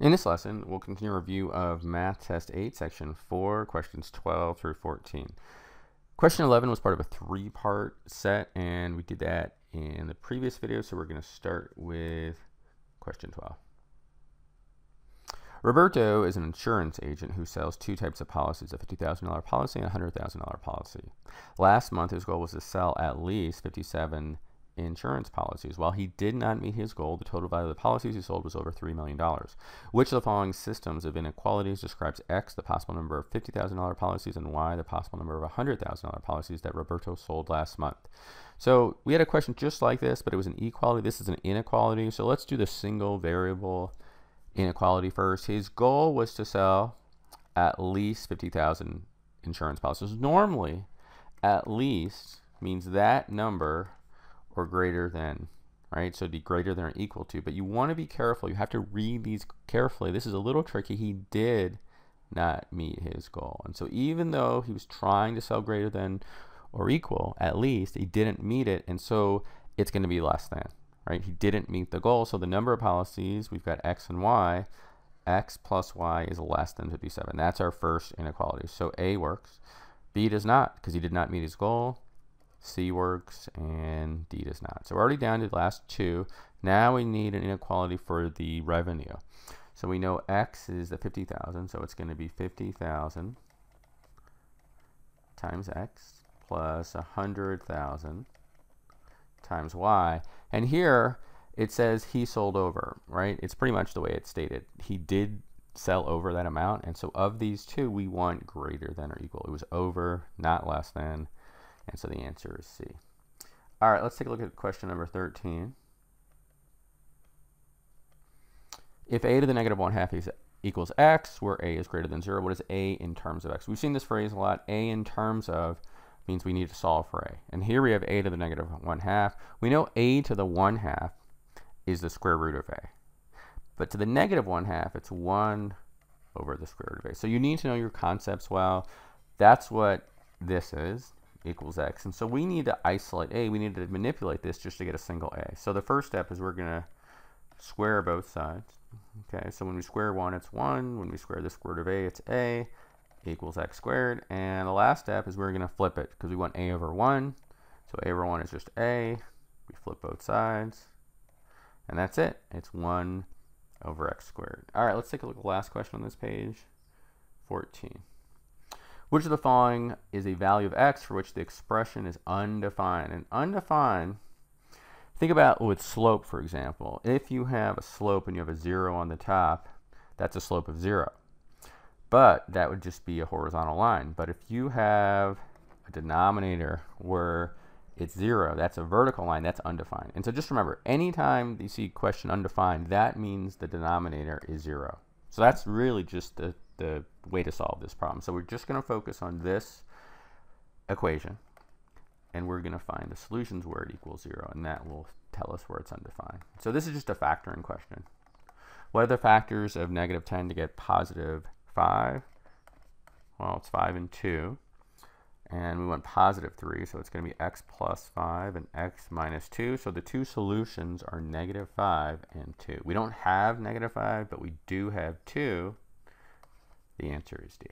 In this lesson, we'll continue a review of Math Test 8, Section 4, questions 12 through 14. Question 11 was part of a three-part set, and we did that in the previous video, so we're going to start with question 12. Roberto is an insurance agent who sells two types of policies, a $50,000 policy and a $100,000 policy. Last month, his goal was to sell at least 57 insurance policies. While he did not meet his goal, the total value of the policies he sold was over $3 million. Which of the following systems of inequalities describes X, the possible number of $50,000 policies, and Y, the possible number of $100,000 policies that Roberto sold last month? So we had a question just like this, but it was an equality. This is an inequality. So let's do the single variable inequality first. His goal was to sell at least 50,000 insurance policies. Normally, at least means that number or greater than, right? So it'd be greater than or equal to. But you want to be careful. You have to read these carefully. This is a little tricky. He did not meet his goal. And so even though he was trying to sell greater than or equal, at least, he didn't meet it. And so it's going to be less than, right? He didn't meet the goal. So the number of policies, we've got X and Y. X plus Y is less than 57. That's our first inequality. So A works. B does not because he did not meet his goal. C works, and D does not. So we're already down to the last two. Now we need an inequality for the revenue. So we know X is the 50,000, so it's going to be 50,000 times X plus 100,000 times Y. And here it says he sold over, right? It's pretty much the way it's stated. He did sell over that amount, and so of these two, we want greater than or equal. It was over, not less than. And so the answer is C. All right, let's take a look at question number 13. If a to the negative 1 half is, equals x, where a is greater than 0, what is a in terms of x? We've seen this phrase a lot. a in terms of means we need to solve for a. And here we have a to the negative 1 half. We know a to the 1 half is the square root of a. But to the negative 1 half, it's 1 over the square root of a. So you need to know your concepts well. That's what this is equals x. And so we need to isolate a. We need to manipulate this just to get a single a. So the first step is we're going to square both sides. Okay, so when we square 1, it's 1. When we square the square root of a, it's a equals x squared. And the last step is we're going to flip it because we want a over 1. So a over 1 is just a. We flip both sides. And that's it. It's 1 over x squared. All right, let's take a look at the last question on this page. 14. Which of the following is a value of x for which the expression is undefined? And undefined, think about with slope, for example. If you have a slope and you have a 0 on the top, that's a slope of 0. But that would just be a horizontal line. But if you have a denominator where it's 0, that's a vertical line, that's undefined. And so just remember, anytime you see question undefined, that means the denominator is 0. So that's really just the the way to solve this problem. So we're just going to focus on this equation and we're going to find the solutions where it equals 0 and that will tell us where it's undefined. So this is just a factoring question. What are the factors of negative 10 to get positive 5? Well, it's 5 and 2. And we want positive 3, so it's going to be x plus 5 and x minus 2. So the two solutions are negative 5 and 2. We don't have negative 5, but we do have 2. The answer is D.